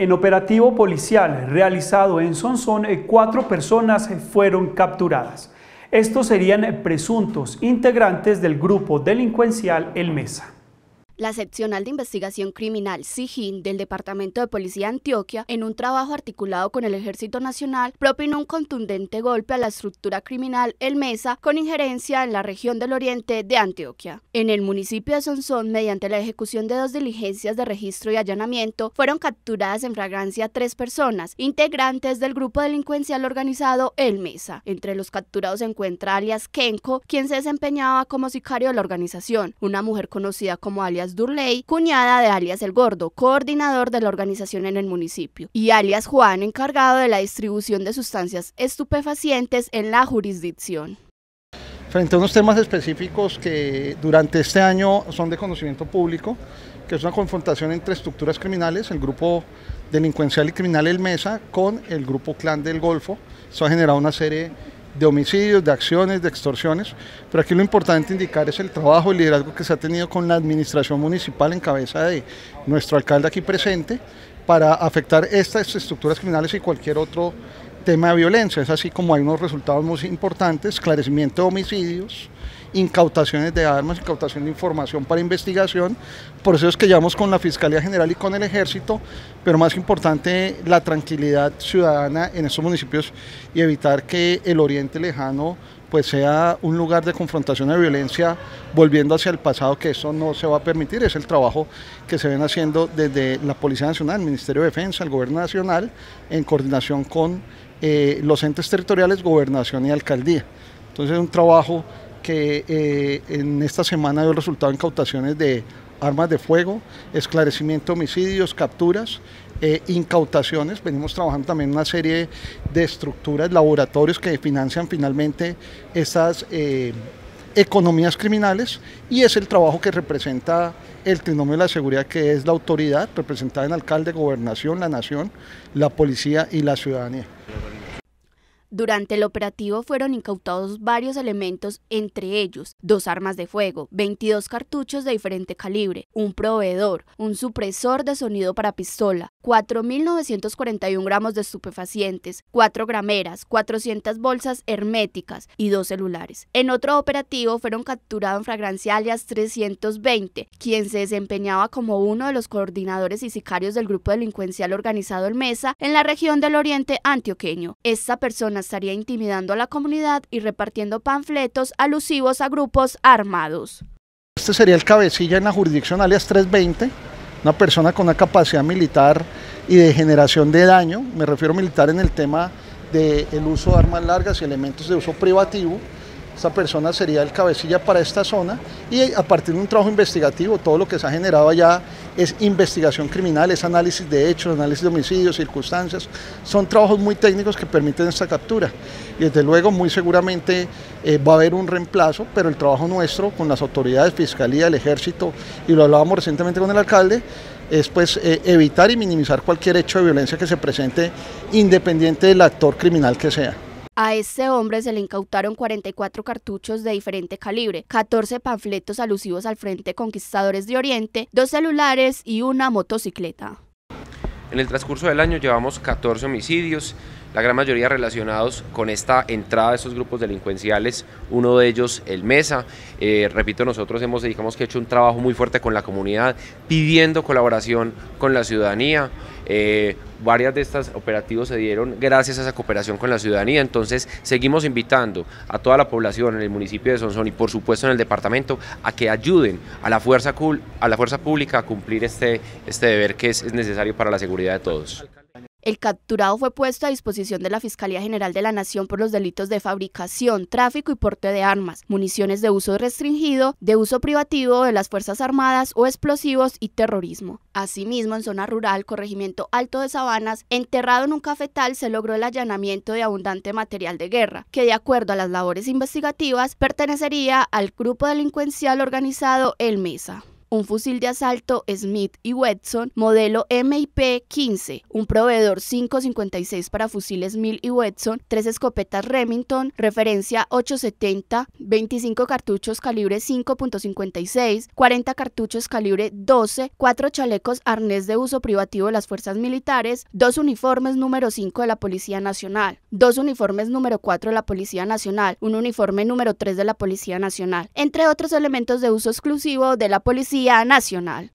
En operativo policial realizado en Sonsón, eh, cuatro personas fueron capturadas. Estos serían presuntos integrantes del grupo delincuencial El Mesa. La seccional de investigación criminal SIGIN del Departamento de Policía de Antioquia, en un trabajo articulado con el Ejército Nacional, propinó un contundente golpe a la estructura criminal El Mesa con injerencia en la región del oriente de Antioquia. En el municipio de Sonsón, mediante la ejecución de dos diligencias de registro y allanamiento, fueron capturadas en fragancia tres personas, integrantes del grupo delincuencial organizado El Mesa. Entre los capturados se encuentra alias Kenko, quien se desempeñaba como sicario de la organización, una mujer conocida como alias Durley, cuñada de alias El Gordo, coordinador de la organización en el municipio, y alias Juan, encargado de la distribución de sustancias estupefacientes en la jurisdicción. Frente a unos temas específicos que durante este año son de conocimiento público, que es una confrontación entre estructuras criminales, el grupo delincuencial y criminal El Mesa con el grupo Clan del Golfo. Eso ha generado una serie de homicidios, de acciones, de extorsiones, pero aquí lo importante indicar es el trabajo, el liderazgo que se ha tenido con la administración municipal en cabeza de nuestro alcalde aquí presente para afectar estas estructuras criminales y cualquier otro tema de violencia. Es así como hay unos resultados muy importantes, esclarecimiento de homicidios, incautaciones de armas, incautación de información para investigación, procesos que llevamos con la Fiscalía General y con el Ejército, pero más importante la tranquilidad ciudadana en estos municipios y evitar que el oriente lejano pues sea un lugar de confrontación de violencia volviendo hacia el pasado, que eso no se va a permitir, es el trabajo que se ven haciendo desde la Policía Nacional, el Ministerio de Defensa, el Gobierno Nacional, en coordinación con eh, los entes territoriales, gobernación y alcaldía. Entonces es un trabajo que eh, en esta semana dio resultado en incautaciones de armas de fuego, esclarecimiento de homicidios, capturas, eh, incautaciones. Venimos trabajando también una serie de estructuras, laboratorios que financian finalmente estas economías criminales y es el trabajo que representa el trinomio de la seguridad que es la autoridad representada en alcalde, gobernación, la nación, la policía y la ciudadanía. Durante el operativo fueron incautados varios elementos, entre ellos dos armas de fuego, 22 cartuchos de diferente calibre, un proveedor, un supresor de sonido para pistola, 4.941 gramos de estupefacientes, 4 grameras, 400 bolsas herméticas y dos celulares. En otro operativo fueron capturados en fragancia alias 320, quien se desempeñaba como uno de los coordinadores y sicarios del grupo delincuencial organizado El Mesa en la región del Oriente Antioqueño. Esta persona estaría intimidando a la comunidad y repartiendo panfletos alusivos a grupos armados. Este sería el cabecilla en la jurisdicción alias 320, una persona con una capacidad militar y de generación de daño, me refiero militar en el tema del uso de armas largas y elementos de uso privativo, esta persona sería el cabecilla para esta zona y a partir de un trabajo investigativo, todo lo que se ha generado allá es investigación criminal, es análisis de hechos, análisis de homicidios, circunstancias, son trabajos muy técnicos que permiten esta captura y desde luego muy seguramente eh, va a haber un reemplazo, pero el trabajo nuestro con las autoridades, Fiscalía, el Ejército y lo hablábamos recientemente con el alcalde, es pues eh, evitar y minimizar cualquier hecho de violencia que se presente independiente del actor criminal que sea. A este hombre se le incautaron 44 cartuchos de diferente calibre, 14 panfletos alusivos al Frente Conquistadores de Oriente, dos celulares y una motocicleta. En el transcurso del año llevamos 14 homicidios, la gran mayoría relacionados con esta entrada de estos grupos delincuenciales, uno de ellos el Mesa. Eh, repito, nosotros hemos, digamos que hecho un trabajo muy fuerte con la comunidad, pidiendo colaboración con la ciudadanía. Eh, varias de estas operativos se dieron gracias a esa cooperación con la ciudadanía, entonces seguimos invitando a toda la población en el municipio de Sonsón y por supuesto en el departamento a que ayuden a la fuerza, a la fuerza pública a cumplir este, este deber que es necesario para la seguridad de todos. El capturado fue puesto a disposición de la Fiscalía General de la Nación por los delitos de fabricación, tráfico y porte de armas, municiones de uso restringido, de uso privativo de las Fuerzas Armadas o explosivos y terrorismo. Asimismo, en zona rural, corregimiento Alto de Sabanas, enterrado en un cafetal se logró el allanamiento de abundante material de guerra, que de acuerdo a las labores investigativas pertenecería al grupo delincuencial organizado El Mesa. Un fusil de asalto Smith y Wesson modelo MIP 15, un proveedor 556 para fusiles Mill y Wesson, tres escopetas Remington, referencia 870, 25 cartuchos calibre 5.56, 40 cartuchos calibre 12, 4 chalecos arnés de uso privativo de las fuerzas militares, dos uniformes número 5 de la Policía Nacional, dos uniformes número 4 de la Policía Nacional, un uniforme número 3 de la Policía Nacional, entre otros elementos de uso exclusivo de la Policía Nacional.